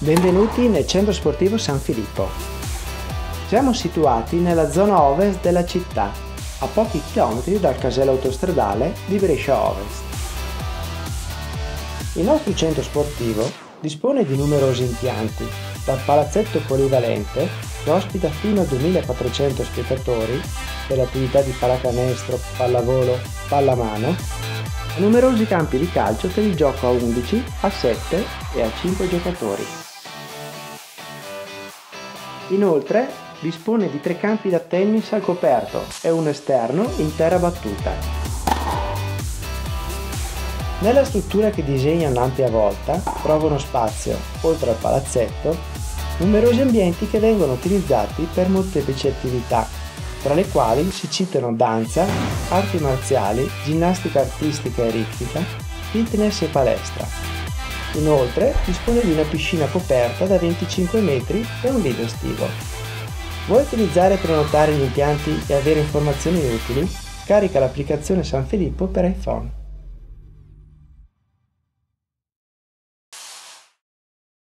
Benvenuti nel centro sportivo San Filippo. Siamo situati nella zona ovest della città, a pochi chilometri dal casello autostradale di Brescia Ovest. Il nostro centro sportivo dispone di numerosi impianti, dal palazzetto polivalente che ospita fino a 2400 spettatori per le attività di pallacanestro, pallavolo, pallamano, a numerosi campi di calcio per il gioco a 11, a 7 e a 5 giocatori. Inoltre dispone di tre campi da tennis al coperto e uno esterno in terra battuta. Nella struttura che disegna un'ampia volta trovano spazio, oltre al palazzetto, numerosi ambienti che vengono utilizzati per molteplici attività, tra le quali si citano danza, arti marziali, ginnastica artistica e ritmica, fitness e palestra. Inoltre dispone di una piscina coperta da 25 metri e un lido estivo. Vuoi utilizzare e prenotare gli impianti e avere informazioni utili? Carica l'applicazione San Filippo per iPhone.